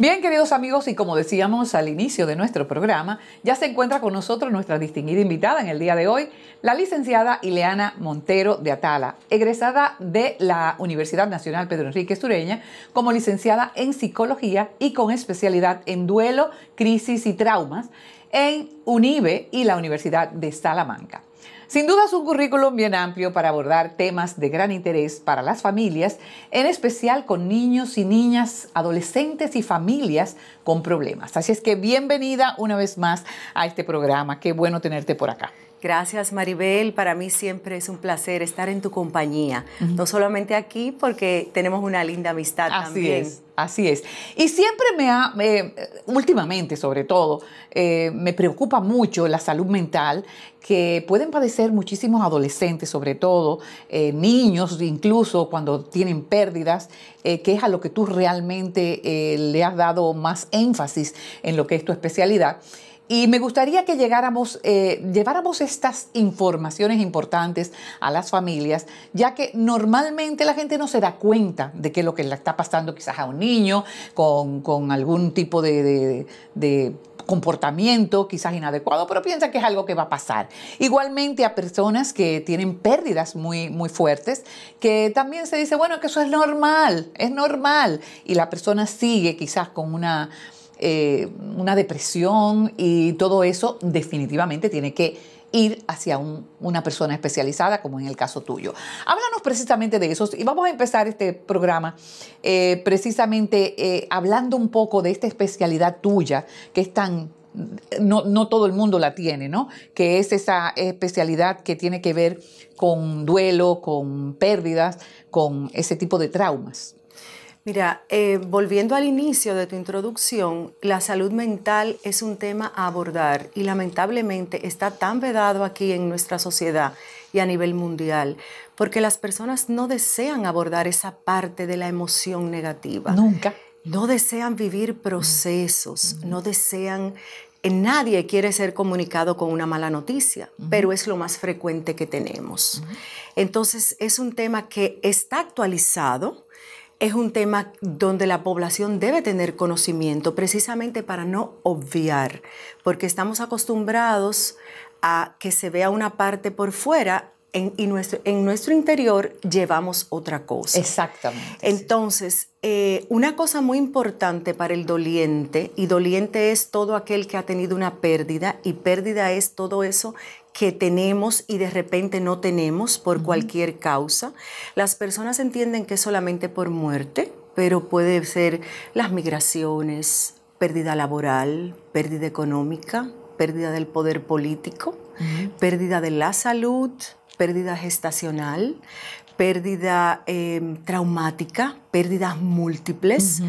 Bien, queridos amigos, y como decíamos al inicio de nuestro programa, ya se encuentra con nosotros nuestra distinguida invitada en el día de hoy, la licenciada Ileana Montero de Atala, egresada de la Universidad Nacional Pedro Enrique Sureña como licenciada en psicología y con especialidad en duelo, crisis y traumas en UNIBE y la Universidad de Salamanca. Sin duda es un currículum bien amplio para abordar temas de gran interés para las familias, en especial con niños y niñas, adolescentes y familias con problemas. Así es que bienvenida una vez más a este programa. Qué bueno tenerte por acá. Gracias Maribel, para mí siempre es un placer estar en tu compañía, no solamente aquí porque tenemos una linda amistad así también. Es, así es. Y siempre me ha, últimamente sobre todo, eh, me preocupa mucho la salud mental que pueden padecer muchísimos adolescentes, sobre todo eh, niños, incluso cuando tienen pérdidas, eh, que es a lo que tú realmente le has dado más énfasis en lo que es tu especialidad. Y me gustaría que llegáramos, eh, lleváramos estas informaciones importantes a las familias, ya que normalmente la gente no se da cuenta de qué es lo que le está pasando quizás a un niño con, algún tipo de, comportamiento quizás inadecuado, pero piensa que es algo que va a pasar. Igualmente a personas que tienen pérdidas muy, muy fuertes, que también se dice, bueno, que eso es normal, es normal, y la persona sigue quizás con una eh, una depresión y todo eso definitivamente tiene que ir hacia una persona especializada, como en el caso tuyo. Háblanos precisamente de eso y vamos a empezar este programa eh, precisamente eh, hablando un poco de esta especialidad tuya, que es tan no, no, todo el mundo la tiene, ¿no? Que es esa especialidad que tiene que ver con duelo, con pérdidas, con ese tipo de traumas. Mira, eh, volviendo al inicio de tu introducción, la salud mental es un tema a abordar y lamentablemente está tan vedado aquí en nuestra sociedad y a nivel mundial, porque las personas no desean abordar esa parte de la emoción negativa. Nunca. No desean vivir procesos, no desean Nadie quiere ser comunicado con una mala noticia, pero es lo más frecuente que tenemos. Entonces, es un tema que está actualizado, es un tema donde la población debe tener conocimiento precisamente para no obviar, porque estamos acostumbrados a que se vea una parte por fuera y nuestro, en nuestro interior llevamos otra cosa. Exactamente. Entonces, eh, una cosa muy importante para el doliente, y doliente es todo aquel que ha tenido una pérdida, y pérdida es todo eso que tenemos y de repente no tenemos por cualquier causa. Las personas entienden que es solamente por muerte, pero puede ser las migraciones, pérdida laboral, pérdida económica, pérdida del poder político, pérdida de la salud, pérdida gestacional, pérdida em, traumática, pérdidas múltiples,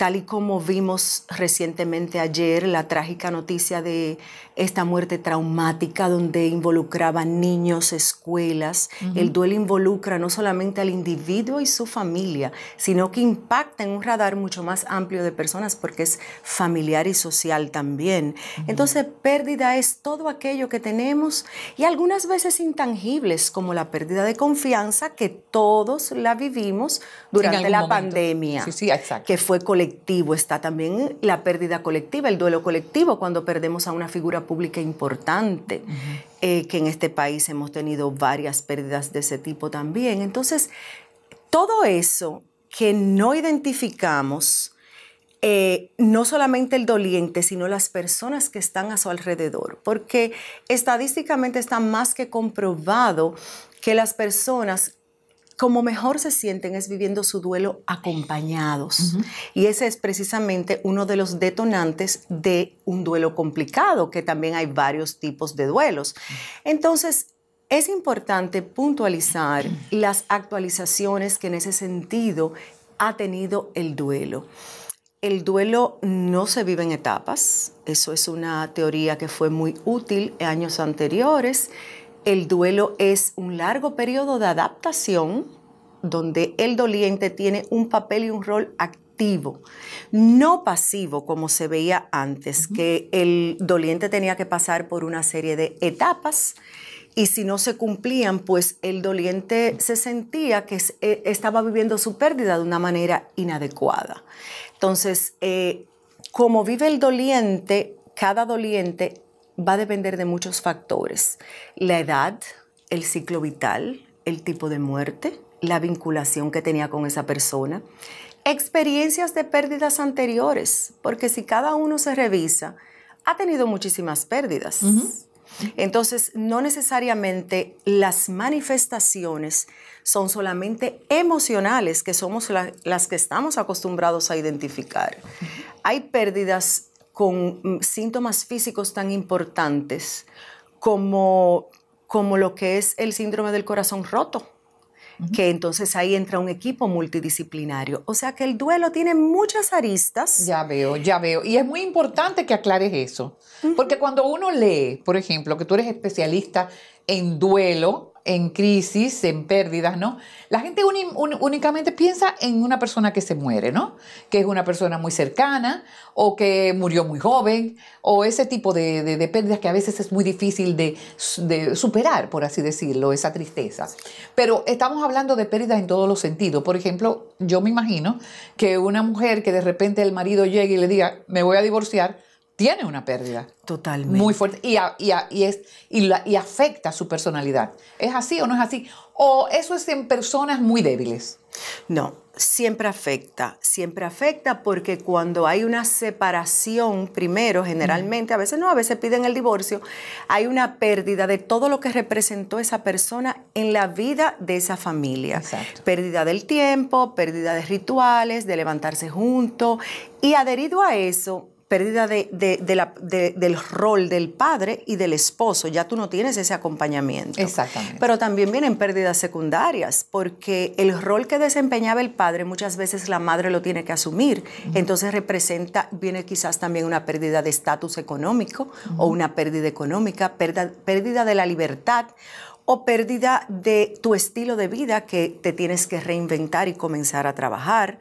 tal y como vimos recientemente ayer la trágica noticia de esta muerte traumática donde involucraban niños, escuelas. El duelo involucra no solamente al individuo y su familia, sino que impacta en un radar mucho más amplio de personas porque es familiar y social también. Entonces, pérdida es todo aquello que tenemos y algunas veces intangibles, como la pérdida de confianza que todos la vivimos durante la pandemia, sí, sí, que fue colectivo. Está también la pérdida colectiva, el duelo colectivo, cuando perdemos a una figura pública importante, eh, que en este país hemos tenido varias pérdidas de ese tipo también. Entonces, todo eso que no identificamos, eh, no solamente el doliente, sino las personas que están a su alrededor, porque estadísticamente está más que comprobado que las personas como mejor se sienten es viviendo su duelo acompañados. Y ese es precisamente uno de los detonantes de un duelo complicado, que también hay varios tipos de duelos. Entonces, es importante puntualizar las actualizaciones que en ese sentido ha tenido el duelo. El duelo no se vive en etapas, eso es una teoría que fue muy útil en años anteriores el duelo es un largo periodo de adaptación donde el doliente tiene un papel y un rol activo, no pasivo como se veía antes, que el doliente tenía que pasar por una serie de etapas y si no se cumplían, pues el doliente se sentía que eh, estaba viviendo su pérdida de una manera inadecuada. Entonces, eh, como vive el doliente, cada doliente va a depender de muchos factores. La edad, el ciclo vital, el tipo de muerte, la vinculación que tenía con esa persona, experiencias de pérdidas anteriores, porque si cada uno se revisa, ha tenido muchísimas pérdidas. Entonces, no necesariamente las manifestaciones son solamente emocionales, que somos las que estamos acostumbrados a identificar. Hay pérdidas con mm, síntomas físicos tan importantes como, como lo que es el síndrome del corazón roto que entonces ahí entra un equipo multidisciplinario. O sea que el duelo tiene muchas aristas. Ya veo, ya veo. Y es muy importante que aclares eso, porque cuando uno lee, por ejemplo, que tú eres especialista en duelo, en crisis, en pérdidas, ¿no? La gente únicamente piensa en una persona que se muere, ¿no? Que es una persona muy cercana o que murió muy joven o ese tipo de, pérdidas que a veces es muy difícil de, superar, por así decirlo, esa tristeza. Pero estamos hablando de pérdidas en todos los sentidos. Por ejemplo, yo me imagino que una mujer que de repente el marido llegue y le diga, me voy a divorciar, tiene una pérdida. Totalmente. Muy fuerte. Y, y, es, y, afecta su personalidad. ¿Es así o no es así? ¿O eso es en personas muy débiles? No, siempre afecta. Siempre afecta porque cuando hay una separación, primero, generalmente, a veces no, a veces piden el divorcio, hay una pérdida de todo lo que representó esa persona en la vida de esa familia. Exacto. Pérdida del tiempo, pérdida de rituales, de levantarse juntos. Y adherido a eso, pérdida de, del rol del padre y del esposo. Ya tú no tienes ese acompañamiento. Exactamente. Pero también vienen pérdidas secundarias, porque el rol que desempeñaba el padre muchas veces la madre lo tiene que asumir. Entonces representa, viene quizás también una pérdida de estatus económico o una pérdida económica, pérdida, pérdida de la libertad o pérdida de tu estilo de vida que te tienes que reinventar y comenzar a trabajar.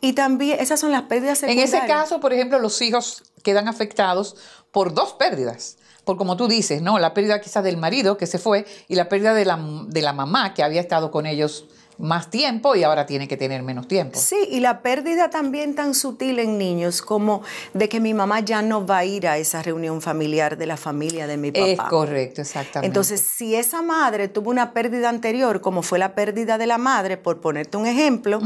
Y también esas son las pérdidas secundarias. En ese caso, por ejemplo, los hijos quedan afectados por dos pérdidas. Por como tú dices, ¿no? La pérdida quizás del marido que se fue y la pérdida de la, de la mamá que había estado con ellos más tiempo y ahora tiene que tener menos tiempo. Sí, y la pérdida también tan sutil en niños como de que mi mamá ya no va a ir a esa reunión familiar de la familia de mi papá. Es correcto, exactamente. Entonces, si esa madre tuvo una pérdida anterior, como fue la pérdida de la madre, por ponerte un ejemplo,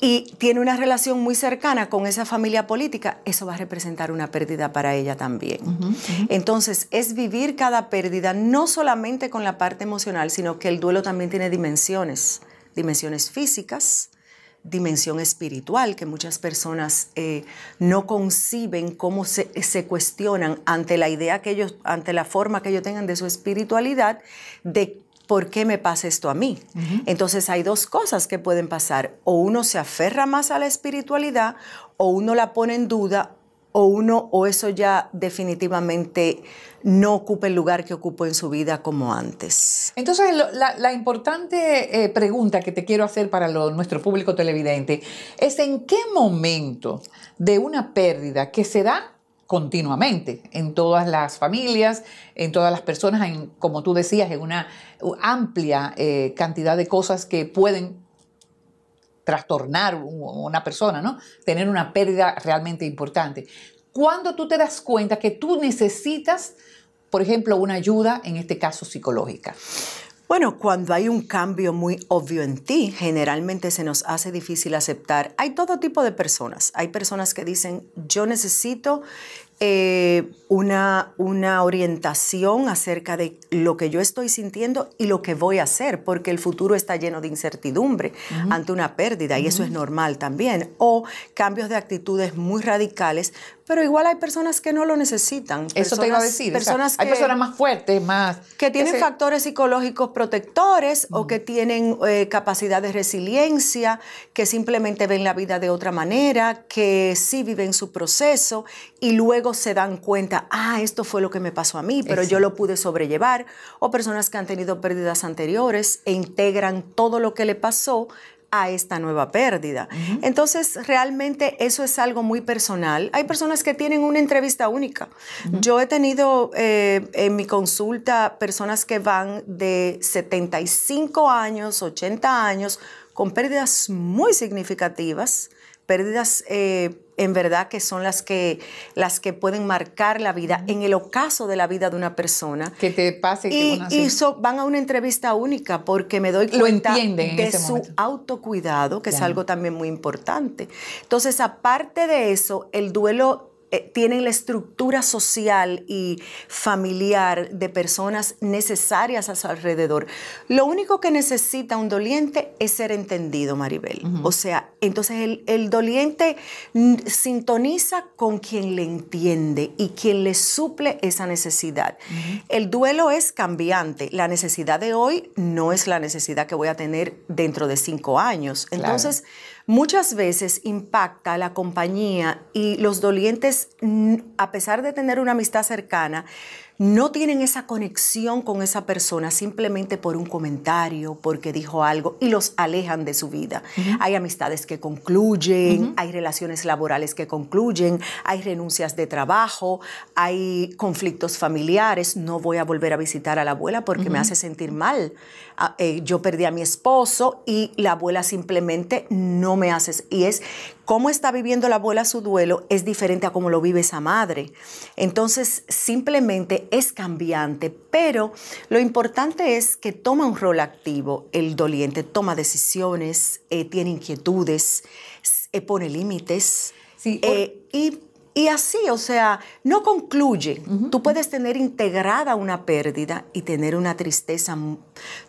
y tiene una relación muy cercana con esa familia política, eso va a representar una pérdida para ella también. Entonces, es vivir cada pérdida no solamente con la parte emocional, sino que el duelo también tiene dimensiones, dimensiones físicas, dimensión espiritual, que muchas personas eh, no conciben cómo se, se, cuestionan ante la idea que ellos, ante la forma que ellos tengan de su espiritualidad, de ¿por qué me pasa esto a mí? Entonces hay dos cosas que pueden pasar. O uno se aferra más a la espiritualidad, o uno la pone en duda, o uno, o eso ya definitivamente no ocupa el lugar que ocupó en su vida como antes. Entonces, la, importante eh, pregunta que te quiero hacer para nuestro público televidente es en qué momento de una pérdida que se da continuamente en todas las familias, en todas las personas, en, como tú decías, en una amplia eh, cantidad de cosas que pueden trastornar una persona, ¿no? Tener una pérdida realmente importante. Cuando tú te das cuenta que tú necesitas, por ejemplo, una ayuda, en este caso psicológica. Bueno, cuando hay un cambio muy obvio en ti, generalmente se nos hace difícil aceptar. Hay todo tipo de personas. Hay personas que dicen, yo necesito eh, una, una orientación acerca de lo que yo estoy sintiendo y lo que voy a hacer, porque el futuro está lleno de incertidumbre ante una pérdida y eso es normal también. O cambios de actitudes muy radicales, pero igual hay personas que no lo necesitan. Eso te iba a decir. Personas hay personas más fuertes, más... Que tienen factores psicológicos protectores o que tienen eh, capacidad de resiliencia, que simplemente ven la vida de otra manera, que sí viven su proceso y luego se dan cuenta, ah, esto fue lo que me pasó a mí, pero yo lo pude sobrellevar. O personas que han tenido pérdidas anteriores e integran todo lo que le pasó a esta nueva pérdida. Entonces, realmente eso es algo muy personal. Hay personas que tienen una entrevista única. Yo he tenido eh, en mi consulta personas que van de 75 años, 80 años, con pérdidas muy significativas, pérdidas... Eh, en verdad que son las que, las que pueden marcar la vida, en el ocaso de la vida de una persona. Que te pase. Y, y van a una entrevista única porque me doy cuenta de su autocuidado, que es algo también muy importante. Entonces, aparte de eso, el duelo eh, tienen la estructura social y familiar de personas necesarias a su alrededor. Lo único que necesita un doliente es ser entendido, Maribel. O sea, entonces el, doliente sintoniza con quien le entiende y quien le suple esa necesidad. El duelo es cambiante. La necesidad de hoy no es la necesidad que voy a tener dentro de cinco años. Entonces, muchas veces impacta a la compañía y los dolientes, a pesar de tener una amistad cercana, no tienen esa conexión con esa persona simplemente por un comentario, porque dijo algo y los alejan de su vida. Hay amistades que concluyen, hay relaciones laborales que concluyen, hay renuncias de trabajo, hay conflictos familiares. No voy a volver a visitar a la abuela porque me hace sentir mal. Ah, eh, yo perdí a mi esposo y la abuela simplemente no me hace. Y es cómo está viviendo la abuela su duelo es diferente a cómo lo vive esa madre. Entonces, simplemente es cambiante, pero lo importante es que toma un rol activo el doliente, toma decisiones, eh, tiene inquietudes, eh, pone límites. Sí, eh, y y así, o sea, no concluye. Tú puedes tener integrada una pérdida y tener una tristeza,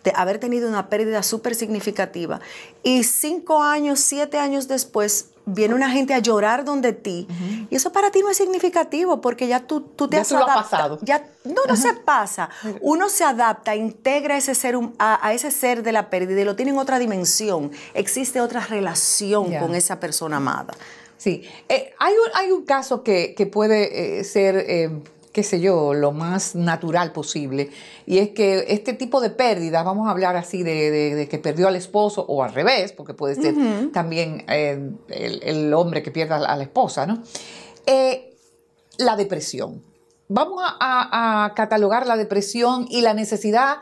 de haber tenido una pérdida súper significativa. Y cinco años, siete años después, viene una gente a llorar donde ti. Y eso para ti no es significativo porque ya tú, tú te has adaptado. Ya, no, no se pasa. Uno se adapta, integra ese ser, a, ese ser de la pérdida y lo tiene en otra dimensión. Existe otra relación con esa persona amada. Sí, eh, hay, un, hay un caso que, puede eh, ser, eh, qué sé yo, lo más natural posible, y es que este tipo de pérdidas, vamos a hablar así de, que perdió al esposo o al revés, porque puede ser también el, hombre que pierda a la esposa, ¿no? la depresión. Vamos a, catalogar la depresión y la necesidad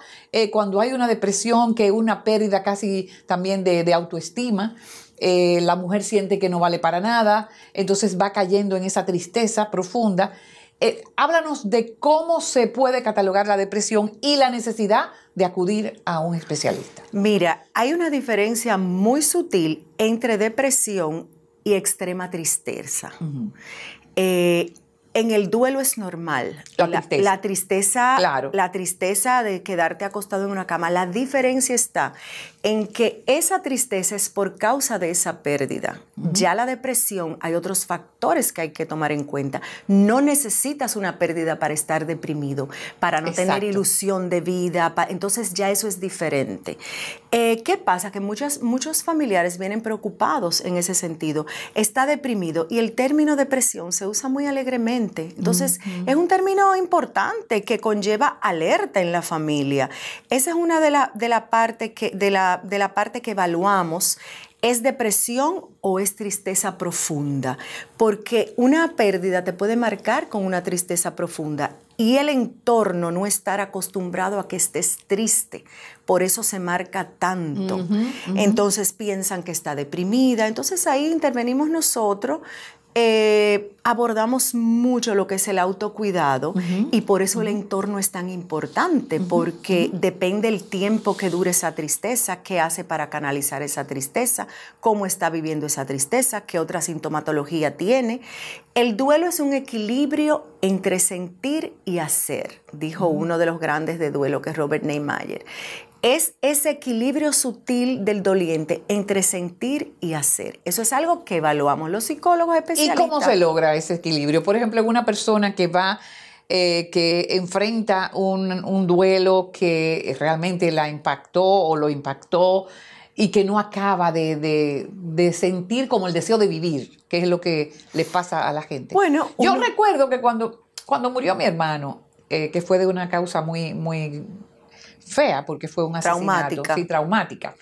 cuando hay una depresión, que es una pérdida casi también de autoestima, eh, la mujer siente que no vale para nada, entonces va cayendo en esa tristeza profunda. Eh, háblanos de cómo se puede catalogar la depresión y la necesidad de acudir a un especialista. Mira, hay una diferencia muy sutil entre depresión y extrema tristeza. En el duelo es normal. La tristeza. La tristeza, de quedarte acostado en una cama. La diferencia está en que esa tristeza es por causa de esa pérdida. Ya la depresión, hay otros factores que hay que tomar en cuenta. No necesitas una pérdida para estar deprimido, para no tener ilusión de vida. entonces ya eso es diferente. Eh, ¿Qué pasa? Que muchas, muchos familiares vienen preocupados en ese sentido. Está deprimido y el término depresión se usa muy alegremente entonces, es un término importante que conlleva alerta en la familia. Esa es una de la, de la, parte, que, de la, de la parte que evaluamos ¿Es depresión o es tristeza profunda? Porque una pérdida te puede marcar con una tristeza profunda y el entorno no estar acostumbrado a que estés triste. Por eso se marca tanto. Entonces piensan que está deprimida. Entonces ahí intervenimos nosotros eh, abordamos mucho lo que es el autocuidado y por eso el entorno es tan importante, porque depende el tiempo que dure esa tristeza, qué hace para canalizar esa tristeza, cómo está viviendo esa tristeza, qué otra sintomatología tiene. El duelo es un equilibrio entre sentir y hacer, dijo uno de los grandes de duelo, que es Robert Neymayer es ese equilibrio sutil del doliente entre sentir y hacer. Eso es algo que evaluamos los psicólogos especialistas. ¿Y cómo se logra ese equilibrio? Por ejemplo, una persona que va, eh, que enfrenta un, duelo que realmente la impactó o lo impactó y que no acaba de, sentir como el deseo de vivir, que es lo que le pasa a la gente. Bueno, yo recuerdo que cuando, cuando murió mi hermano, eh, que fue de una causa muy, muy fea porque fue un asesinato. Traumática. Sí, traumática.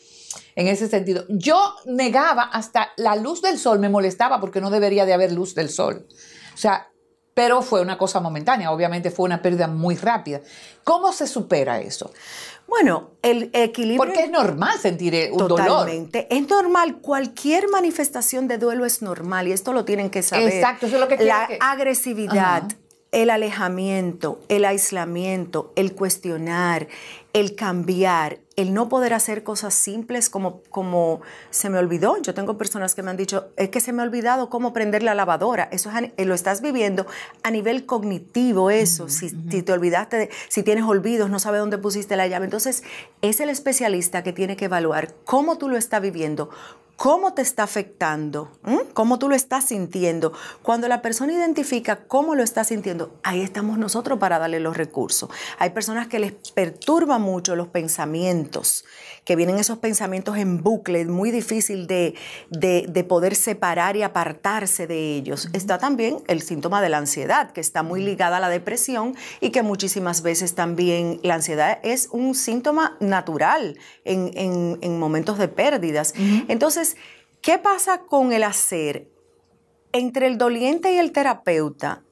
En ese sentido, yo negaba hasta la luz del sol, me molestaba porque no debería de haber luz del sol. O sea, pero fue una cosa momentánea, obviamente fue una pérdida muy rápida. ¿Cómo se supera eso? Bueno, el equilibrio... Porque es normal sentir eh, un totalmente. dolor. Es normal, cualquier manifestación de duelo es normal y esto lo tienen que saber. Exacto, eso es lo que La agresividad, el alejamiento, el aislamiento, el cuestionar, el cambiar, el no poder hacer cosas simples como, como se me olvidó. Yo tengo personas que me han dicho, es que se me ha olvidado cómo prender la lavadora. Eso eh, lo estás viviendo a nivel cognitivo, eso. si, si, te olvidaste, de, si tienes olvidos, no sabes dónde pusiste la llave. Entonces, es el especialista que tiene que evaluar cómo tú lo estás viviendo, cómo te está afectando, cómo tú lo estás sintiendo. Cuando la persona identifica cómo lo está sintiendo, ahí estamos nosotros para darle los recursos. Hay personas que les perturban mucho los pensamientos, que vienen esos pensamientos en bucle, muy difícil de, de, poder separar y apartarse de ellos. Está también el síntoma de la ansiedad, que está muy ligada a la depresión y que muchísimas veces también la ansiedad es un síntoma natural en, en, momentos de pérdidas. Entonces, ¿qué pasa con el hacer? Entre el doliente y el terapeuta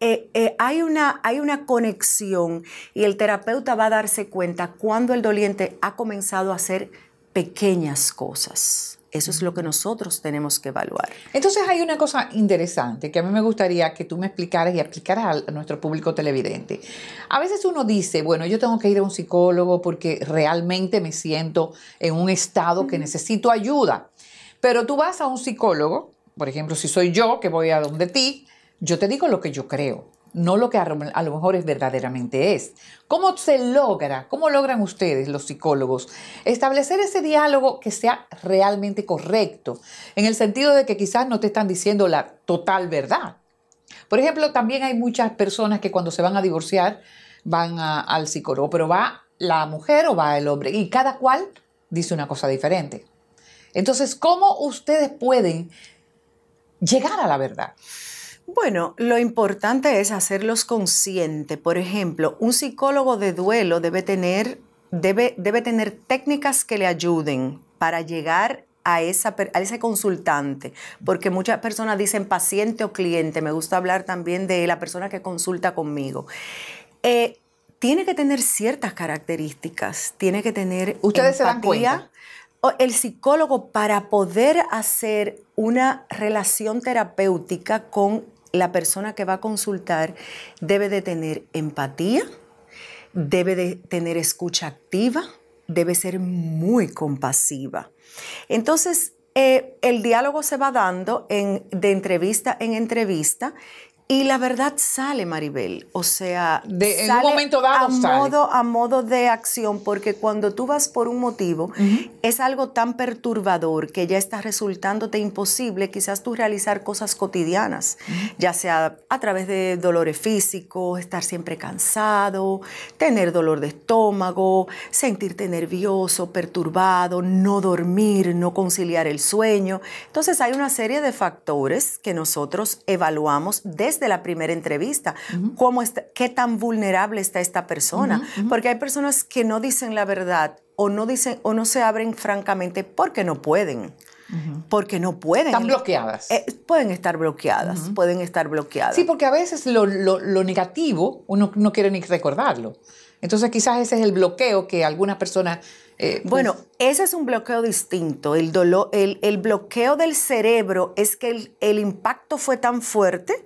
eh, eh, hay, una, hay una conexión y el terapeuta va a darse cuenta cuando el doliente ha comenzado a hacer pequeñas cosas. Eso es lo que nosotros tenemos que evaluar. Entonces hay una cosa interesante que a mí me gustaría que tú me explicaras y aplicaras a nuestro público televidente. A veces uno dice, bueno, yo tengo que ir a un psicólogo porque realmente me siento en un estado que necesito ayuda. Pero tú vas a un psicólogo, por ejemplo, si soy yo que voy a donde ti, yo te digo lo que yo creo no lo que a lo mejor es verdaderamente es. ¿Cómo se logra, cómo logran ustedes, los psicólogos, establecer ese diálogo que sea realmente correcto, en el sentido de que quizás no te están diciendo la total verdad? Por ejemplo, también hay muchas personas que cuando se van a divorciar van al psicólogo, pero va la mujer o va el hombre, y cada cual dice una cosa diferente. Entonces, ¿cómo ustedes pueden llegar a la verdad? Bueno, lo importante es hacerlos conscientes. Por ejemplo, un psicólogo de duelo debe tener, debe, debe tener técnicas que le ayuden para llegar a, esa, a ese consultante, porque muchas personas dicen paciente o cliente, me gusta hablar también de la persona que consulta conmigo. Eh, tiene que tener ciertas características, tiene que tener ¿Ustedes se dan cuenta? El psicólogo para poder hacer una relación terapéutica con la persona que va a consultar debe de tener empatía, debe de tener escucha activa, debe ser muy compasiva. Entonces, eh, el diálogo se va dando de entrevista en entrevista y la verdad sale, Maribel. O sea, de, en un momento dado a modo a modo de acción, porque cuando tú vas por un motivo es algo tan perturbador que ya está resultándote imposible, quizás tú realizar cosas cotidianas, ya sea a través de dolores físicos, estar siempre cansado, tener dolor de estómago, sentirte nervioso, perturbado, no dormir, no conciliar el sueño. Entonces hay una serie de factores que nosotros evaluamos desde de la primera entrevista. ¿Cómo está, ¿Qué tan vulnerable está esta persona? Porque hay personas que no dicen la verdad o no, dicen, o no se abren francamente porque no pueden. Porque no pueden. Están bloqueadas. Eh, pueden estar bloqueadas, pueden estar bloqueadas. Sí, porque a veces lo, negativo uno no quiere ni recordarlo. Entonces quizás ese es el bloqueo que algunas personas... Eh, pues bueno, ese es un bloqueo distinto. El, dolor, el, el bloqueo del cerebro es que el, el, impacto fue tan fuerte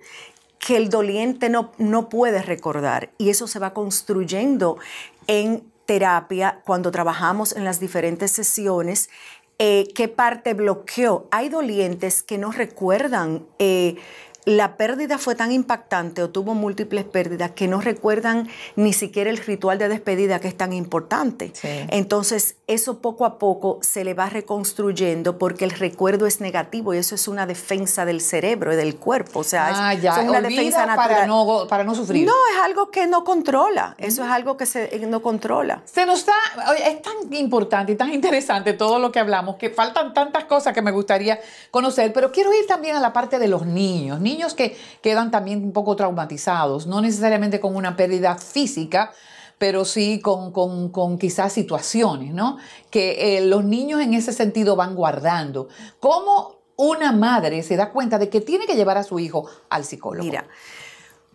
que el doliente no, no puede recordar y eso se va construyendo en terapia cuando trabajamos en las diferentes sesiones. Eh, ¿Qué parte bloqueó? Hay dolientes que no recuerdan eh, la pérdida fue tan impactante o tuvo múltiples pérdidas que no recuerdan ni siquiera el ritual de despedida que es tan importante. Entonces, eso poco a poco se le va reconstruyendo porque el recuerdo es negativo y eso es una defensa del cerebro y del cuerpo. O sea, ah, es, una defensa natural. Para no, para no sufrir. No, es algo que no controla. Eso es algo que se, no controla. Se nos da, es tan importante y tan interesante todo lo que hablamos que faltan tantas cosas que me gustaría conocer, pero quiero ir también a la parte de los niños niños que quedan también un poco traumatizados, no necesariamente con una pérdida física, pero sí con, quizás situaciones, ¿no? Que eh, los niños en ese sentido van guardando. ¿Cómo una madre se da cuenta de que tiene que llevar a su hijo al psicólogo? Mira,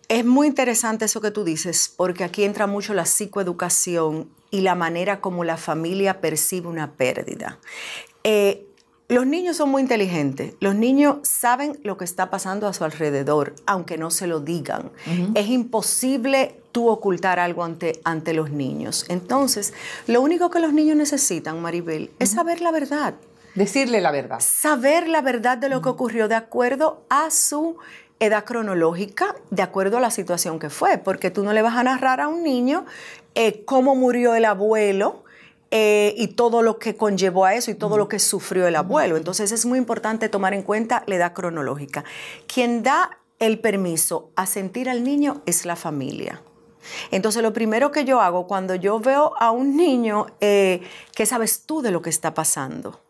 es muy interesante eso que tú dices, porque aquí entra mucho la psicoeducación y la manera como la familia percibe una pérdida. Eh, los niños son muy inteligentes. Los niños saben lo que está pasando a su alrededor, aunque no se lo digan. Es imposible tú ocultar algo ante, ante los niños. Entonces, lo único que los niños necesitan, Maribel, es saber la verdad. Decirle la verdad. Saber la verdad de lo que ocurrió de acuerdo a su edad cronológica, de acuerdo a la situación que fue, porque tú no le vas a narrar a un niño eh, cómo murió el abuelo eh, y todo lo que conllevó a eso y todo lo que sufrió el abuelo. Entonces es muy importante tomar en cuenta la edad cronológica. Quien da el permiso a sentir al niño es la familia. Entonces lo primero que yo hago cuando yo veo a un niño, eh, ¿qué sabes tú de lo que está pasando?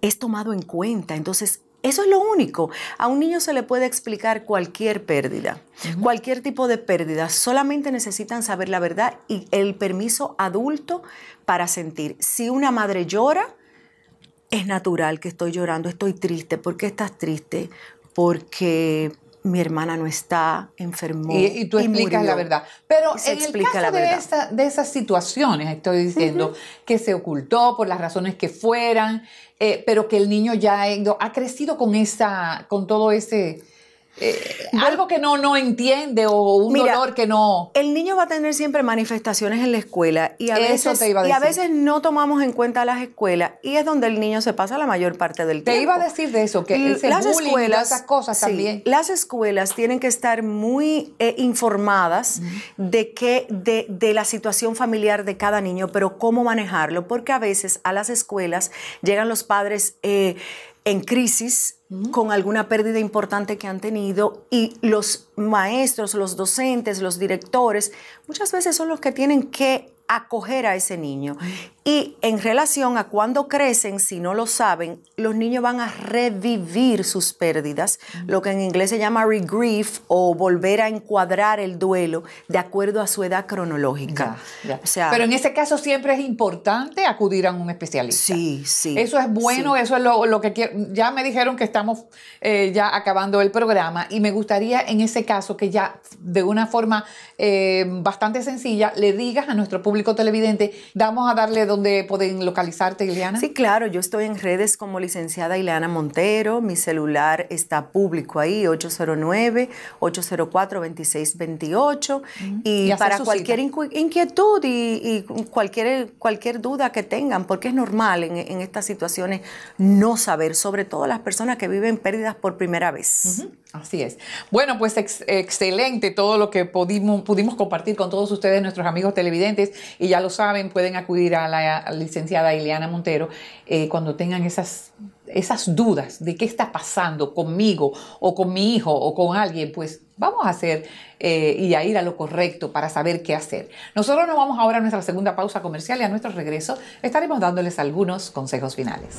Es tomado en cuenta. Entonces eso es lo único. A un niño se le puede explicar cualquier pérdida, cualquier tipo de pérdida. Solamente necesitan saber la verdad y el permiso adulto para sentir. Si una madre llora, es natural que estoy llorando, estoy triste. ¿Por qué estás triste? Porque mi hermana no está, enfermó. Y, tú explicas la verdad. Pero en el caso de, de, esas situaciones, estoy diciendo, que se ocultó por las razones que fueran, eh, pero que el niño ya ha crecido con, esa, con todo ese eh, algo que no, no entiende o un dolor que no. El niño va a tener siempre manifestaciones en la escuela y a, veces, y a veces no tomamos en cuenta las escuelas y es donde el niño se pasa la mayor parte del tiempo. Te iba a decir de eso, que las escuelas, esas cosas también. Las escuelas tienen que estar muy eh, informadas de, que, de, de la situación familiar de cada niño, pero cómo manejarlo, porque a veces a las escuelas llegan los padres eh, en crisis con alguna pérdida importante que han tenido y los maestros, los docentes, los directores, muchas veces son los que tienen que acoger a ese niño. Y en relación a cuando crecen, si no lo saben, los niños van a revivir sus pérdidas, lo que en inglés se llama regrief o volver a encuadrar el duelo de acuerdo a su edad cronológica. Pero en ese caso siempre es importante acudir a un especialista. Sí, sí. Eso es bueno, eso es lo, que quiero. Ya me dijeron que estamos eh, ya acabando el programa y me gustaría en ese caso que ya de una forma eh, bastante sencilla le digas a nuestro público televidente, vamos a darle dónde pueden localizarte, Ileana? Sí, claro, yo estoy en redes como licenciada Ileana Montero, mi celular está público ahí, 809-804-2628, y, para cualquier inquietud y, cualquier, cualquier duda que tengan, porque es normal en, estas situaciones no saber, sobre todo las personas que viven pérdidas por primera vez. Así es. Bueno, pues excelente todo lo que pudimos, pudimos compartir con todos ustedes, nuestros amigos televidentes, y ya lo saben, pueden acudir a la licenciada Ileana Montero eh, cuando tengan esas, esas dudas de qué está pasando conmigo o con mi hijo o con alguien, pues vamos a hacer eh, y a ir a lo correcto para saber qué hacer. Nosotros nos vamos ahora a nuestra segunda pausa comercial y a nuestro regreso estaremos dándoles algunos consejos finales.